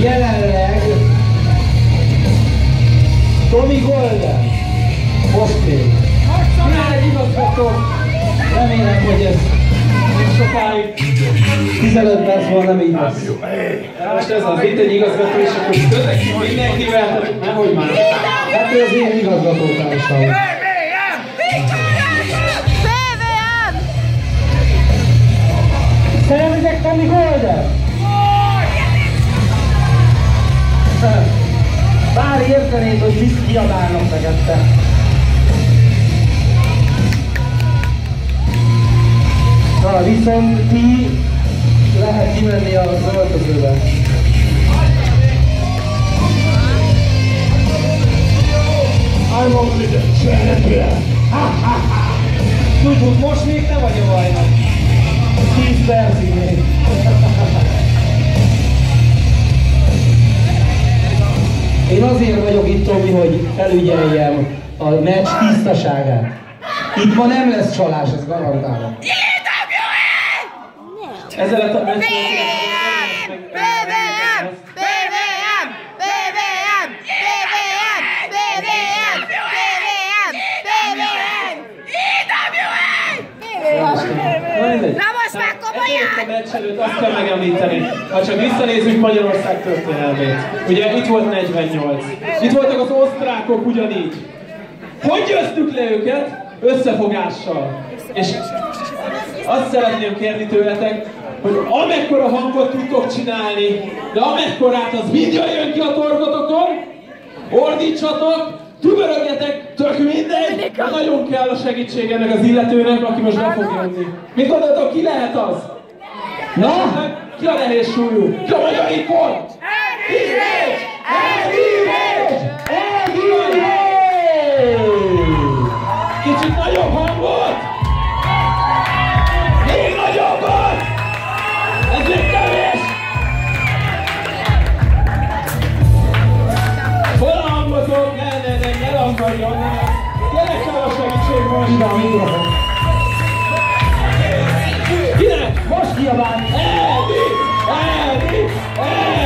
Jelenleg Tomi Golden. Most még. Jelenleg igazgató. Remélem, hogy ez sokáig 15 perc van, nem így lesz. Most ez az itt egy igazgató, és akkor közlekedünk mindenkivel, nehogy már. Hát ő az én igazgatótársam. Szeretitek Tomi Golden? Értenéd, hogy mit kiabálnak megette. Na, viszont ti lehet kimenni a öltözőbe. I'm only the champion. Tudod, most még te vagy a bajnak. 10 percig még. Én azért vagyok itt, Tomi, hogy felügyeljem a meccs tisztaságát. Itt ma nem lesz csalás, ez garantálom. Ezzel a meccs... Na most már komolyan! A meccs előtt azt kell megemlíteni, ha csak visszanézzük Magyarország történelmét. Ugye itt volt 48. Itt voltak az osztrákok ugyanígy. Hogy győztük le őket? Összefogással. És azt szeretném kérni tőletek, hogy amekkora hangot tudtok csinálni, de amekkorát az mind jöjjön ki a torkotokon, ordítsatok, tübörögjetek, tök mindegy, de nagyon kell a segítség ennek az illetőnek, aki most be fog jönni. Mit gondoltok, ki lehet az? Na, ki a nehéz súlyú? Ki a magyar ikon? Elvírés! Segítség most! Ide a mikrofon! Kinek? Most kiabálni! Edi! Edi!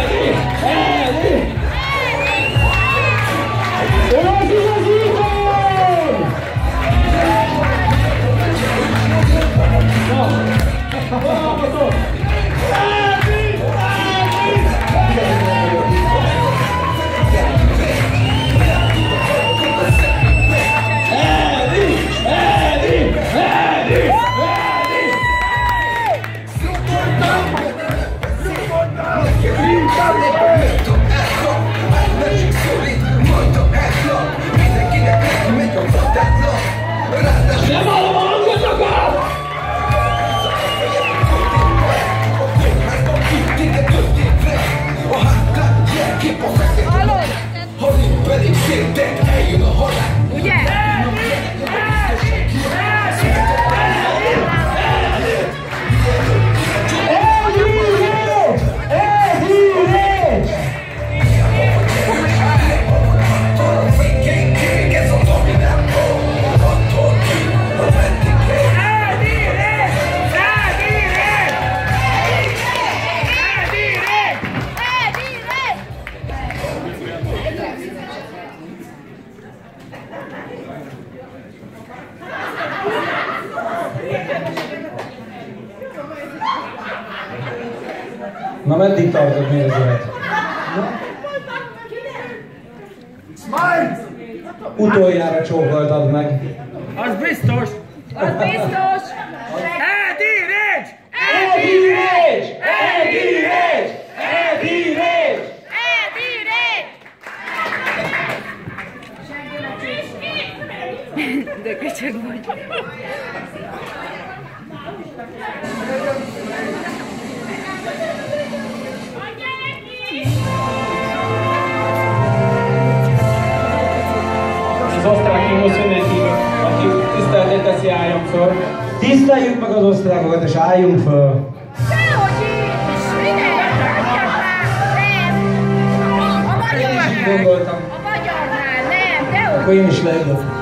Edi! Edi! Ő az igazítón! Na, Na meddig tartott még az élet? Utoljára csókoltad meg. Az biztos! Az biztos! Eltírés! Elhírés! Elhírés! Elhírés! Elbírés! De köcsög vagy. Az osztrák himnusz mindenki, aki tiszteletét teszi, álljon föl. Tiszteljük meg az osztrákokat, és álljunk föl. Gondoltam. A magyarnál! Nem! Dehogy Akkor én is leülök.